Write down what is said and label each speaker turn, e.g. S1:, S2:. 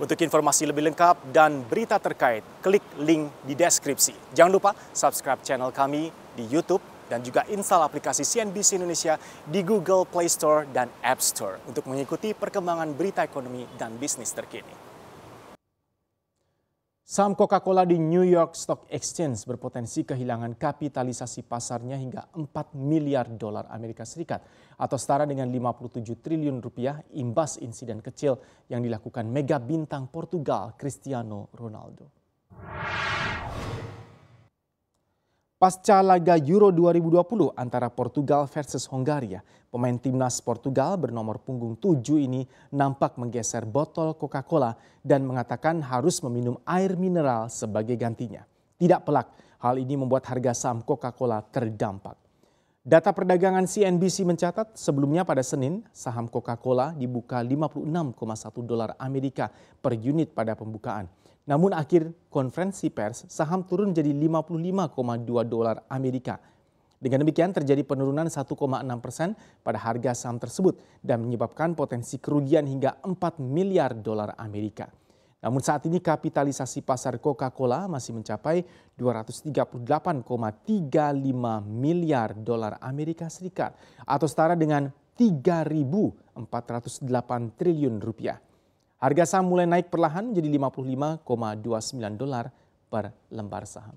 S1: Untuk informasi lebih lengkap dan berita terkait, klik link di deskripsi. Jangan lupa subscribe channel kami di YouTube dan juga install aplikasi CNBC Indonesia di Google Play Store dan App Store untuk mengikuti perkembangan berita ekonomi dan bisnis terkini. Saham Coca-Cola di New York Stock Exchange berpotensi kehilangan kapitalisasi pasarnya hingga 4 miliar dolar Amerika Serikat atau setara dengan 57 triliun rupiah imbas insiden kecil yang dilakukan mega bintang Portugal Cristiano Ronaldo. Pasca laga Euro 2020 antara Portugal versus Hongaria, pemain timnas Portugal bernomor punggung 7 ini nampak menggeser botol Coca-Cola dan mengatakan harus meminum air mineral sebagai gantinya. Tidak pelak, hal ini membuat harga saham Coca-Cola terdampak. Data perdagangan CNBC mencatat sebelumnya pada Senin saham Coca-Cola dibuka 56,1 dolar Amerika per unit pada pembukaan. Namun akhir konferensi pers, saham turun jadi 55,2 dolar Amerika. Dengan demikian terjadi penurunan 1,6 persen pada harga saham tersebut dan menyebabkan potensi kerugian hingga 4 miliar dolar Amerika. Namun saat ini kapitalisasi pasar Coca-Cola masih mencapai 238,35 miliar dolar Amerika Serikat atau setara dengan 3.408 triliun rupiah. Harga saham mulai naik perlahan menjadi 55,29 dolar per lembar saham.